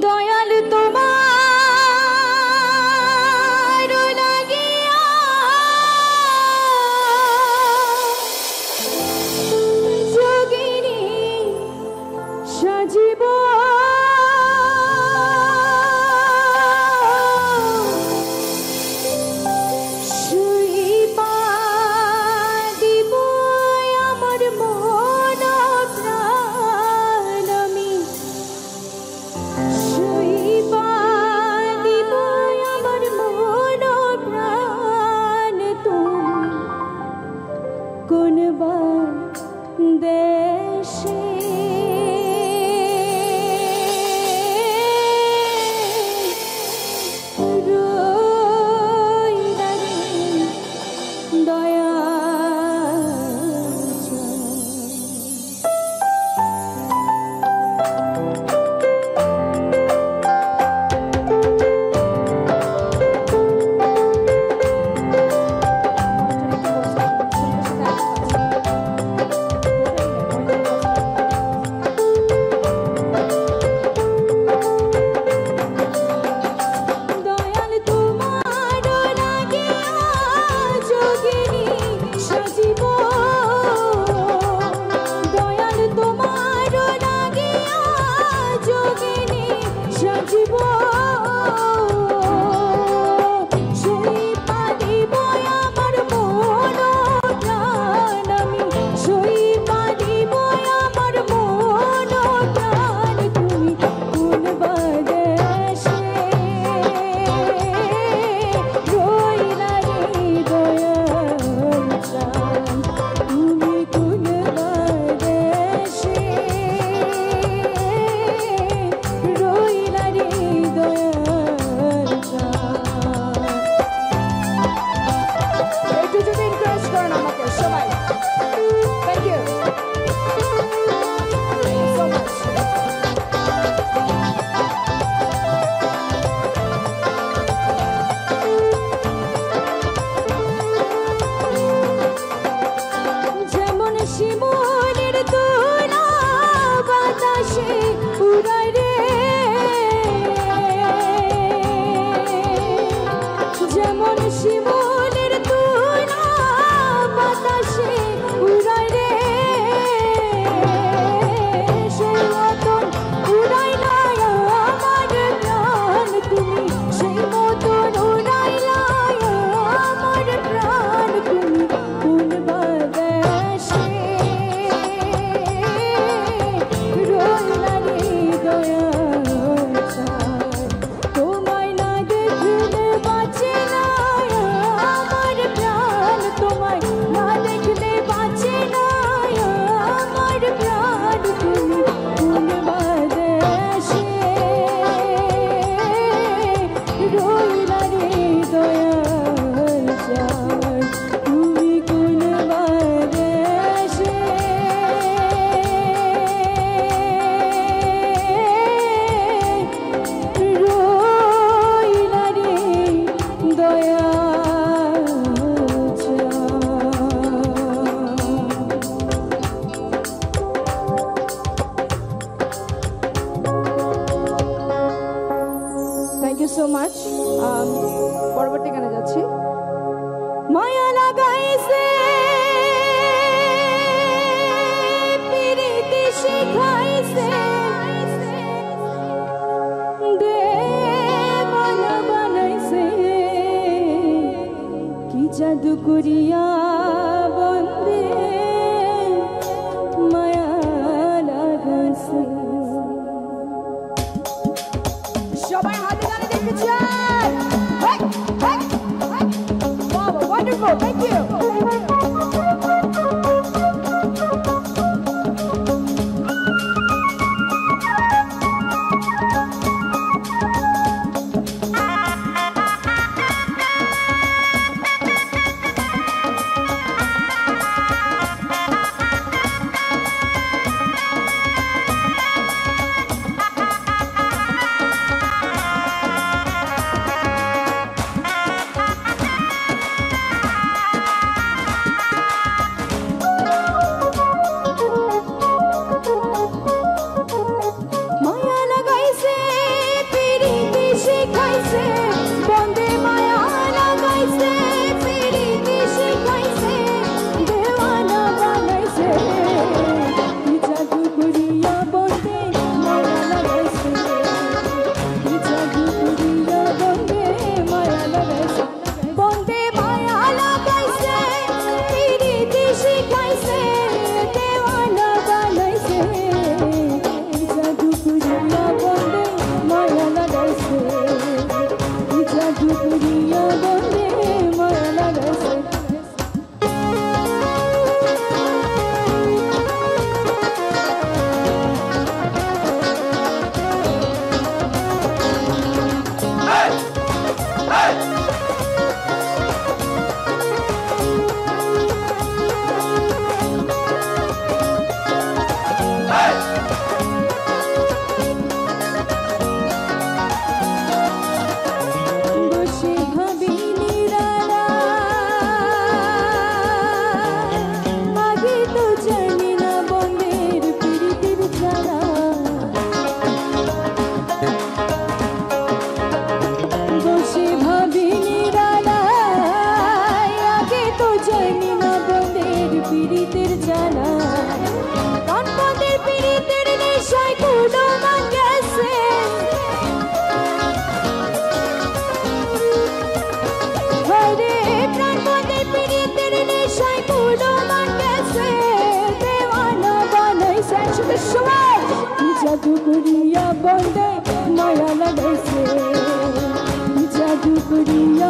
দয়াল তোমার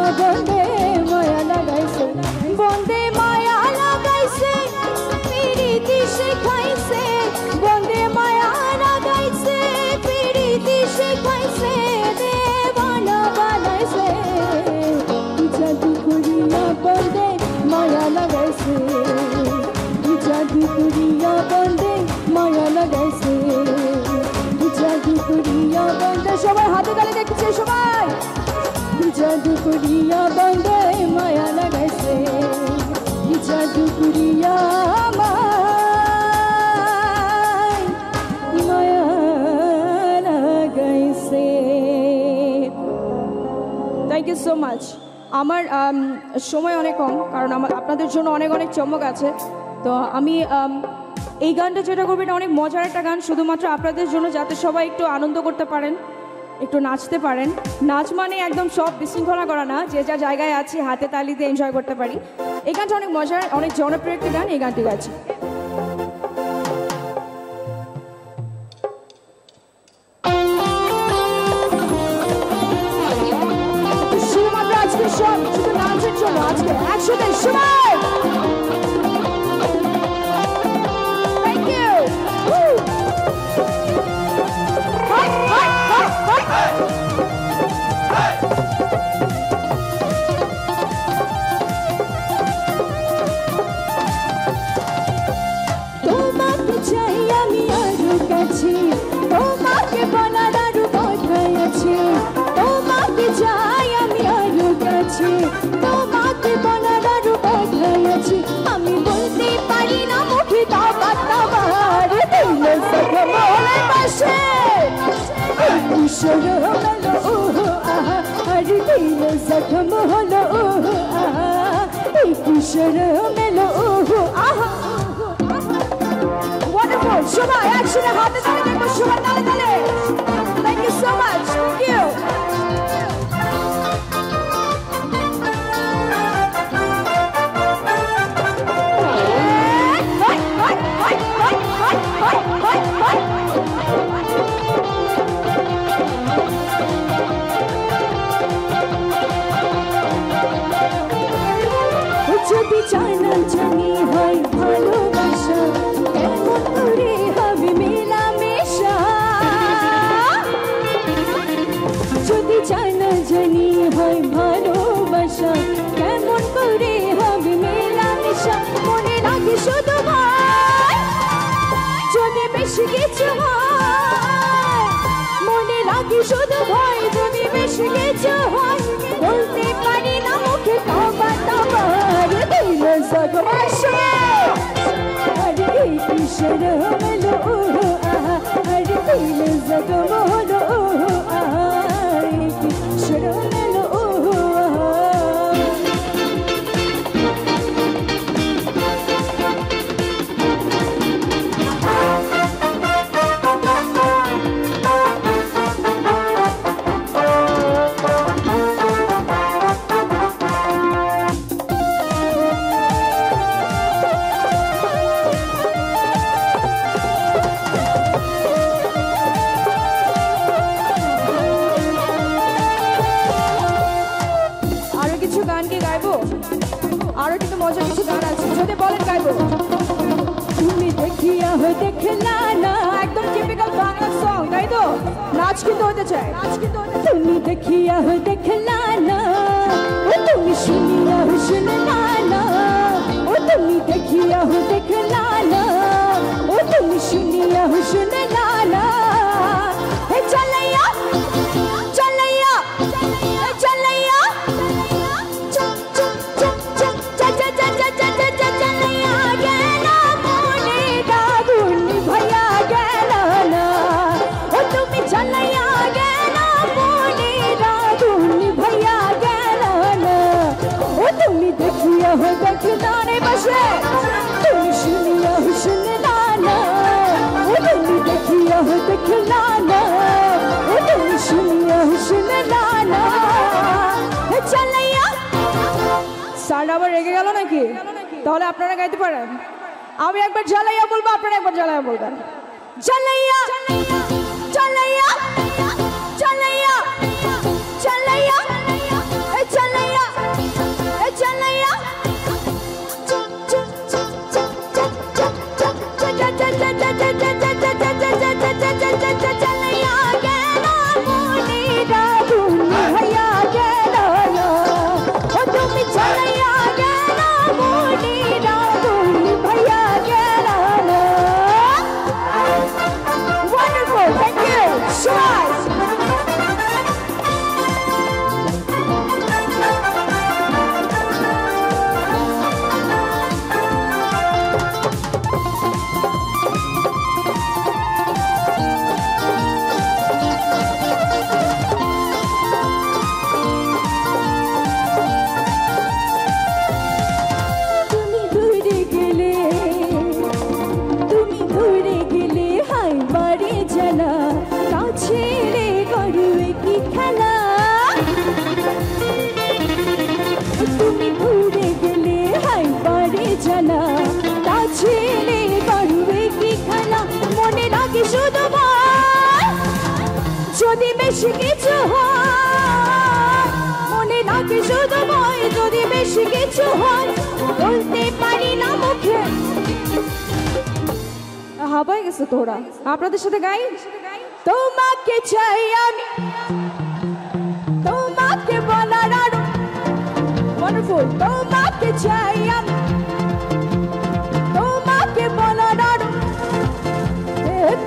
ಬಡ জাদু করিয়া বন্দে মায়া লাগাইছে। জাদু করিয়া আমায় মায়া লাগাইছে। থ্যাংক ইউ সো মাচ আমার সময় অনেক কম, কারণ আমার, আপনাদের জন্য অনেক অনেক চমক আছে। তো আমি এই গানটা যেটা করব এটা অনেক মজার একটা গান, শুধুমাত্র আপনাদের জন্য, যাতে সবাই একটু আনন্দ করতে পারেন। একটু নাচতে পারেন। নাচ মানে একদম সব বিশৃঙ্খলা করা না, যে যা জায়গায় আছি, হাতে তালিতে এনজয় করতে পারি। এই গানটা অনেক মজার, অনেক জনপ্রিয় একটি গান, এই গানটি গাচ্ছি তোমাকে আরও কথাই আছে তোমাকে চাই আমি আরও কাছে তোমাকে আরও কথাই আছে আমি বলতে পারি না, মুখে দাবা দাবার দিল সখে মনে পাশে। কিশোর হলো ওহো আহা। আর দিল জখম হলো ওহো আহা। কিশোর মেলো ওহো আহা। Wonderful. সবাই একসাথে ভালোবাসা কেমন করে মনে লাগে শুধু ভাই যদি বেশি মনে লাগে শুধু হয়। বলতে পারি না মুখে তবা তবার দিল কিশোর হলো? তাই তো নাচ কিন্তু হতে চায় নাচ কিন্তু হতে তুমি দেখিয়া হয়ে দেখলা না ও তুমি শুনিয়া হয়ে শুনলা না ও তুমি দেখিয়া হয়ে দেখলা না ও তুমি নাকি? তাহলে আপনারা গাইতে পারেন। আমি একবার জ্বালাইয়া বলব আপনারা একবার জ্বালাইয়া বলবেন। জ্বালাইয়া বেশি কিছু হয়। মনে থাকে শুধু ভয়, যদি বেশি কিছু হয়, বলতে পারি না মুখে। হ্যাঁ, হবাই গেছে তোরা। আপনাদের সাথে গাই? তোমাকে চাই আমি। তোমাকে বলার আরও ওয়ান্ডারফুল তোমাকে চাই আমি। তোমাকে বলার আরও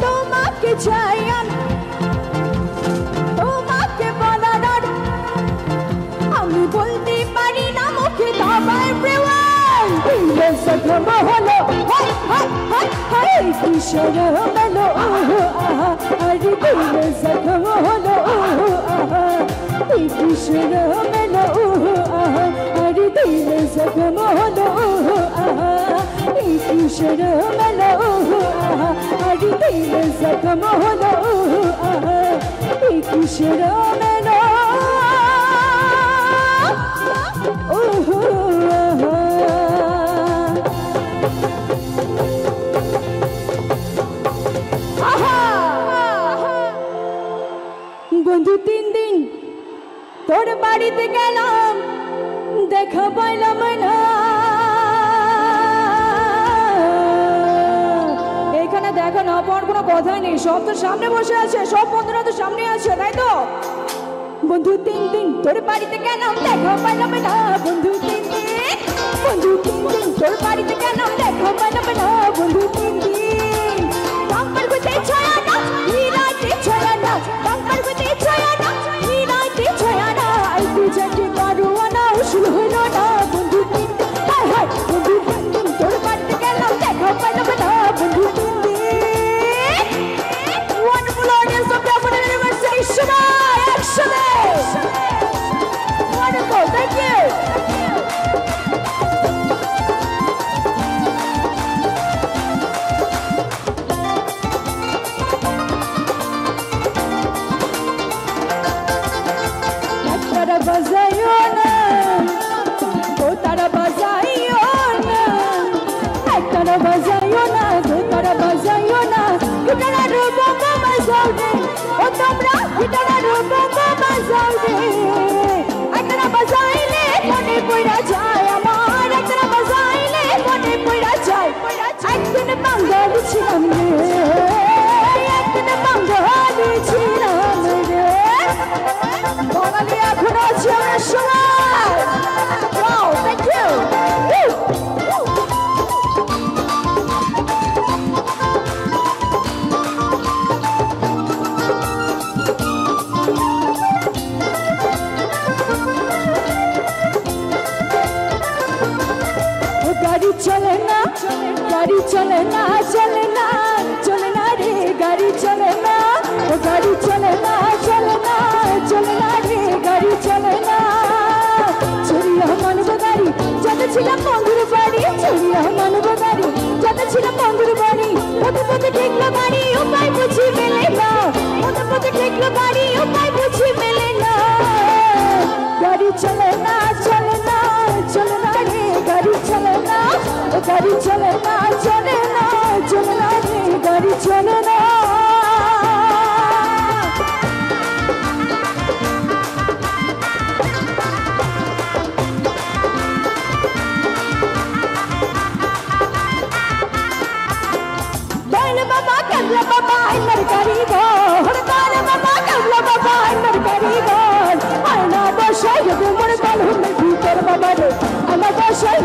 তোমাকে চাই আমি। ইশারা মেলো আহা আর দূরে যাব হলো, আহা ইশারা মেলো আহা, আর দূরে যাব হলো আহা ইশারা মেলো আর দূরে যাব হলো আহা ইশারা কথাই নেই সব তো সামনে বসে আছে, সব বন্ধুরা তো সামনে আছে, তাই তো? বন্ধু তিন দিন তোর বাড়িতে কেন দেখা পাইলাম না? বন্ধু তিন দিন বন্ধু তিন দিন তোর বাড়িতে কেন দেখা পাইলাম না?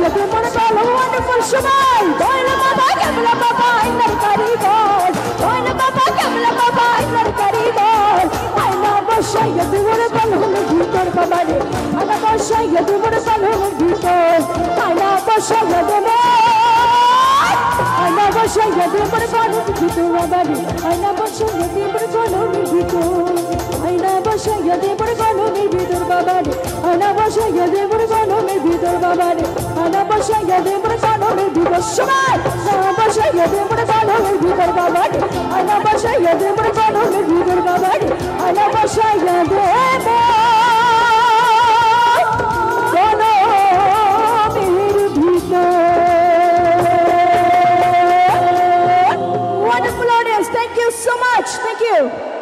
বসাইয়া দেব রে বলো ওয়ান্ডারফুল সময় দয়াল বাবা কেবলা বাবা আইনার কারিগর দয়াল আয়না বসাই যদি আমার বড় বিধিত আবারি আয়না বসাই যদি আমার বড় বিধিত আয়না বসাই যদি আমার বড় বিধিতর বাবারে আয়না বসাই যদি আমার বড় বিধিতর বাবারে আয়না বসাই যদি আমার বড় বিধিত সবাই আয়না বসাই যদি আমার বড় বিধিতর বাবারে আয়না বসাই যদি আমার বড় বিধিতর বাবারে আয়না বসাই যদি আমার much. Thank you.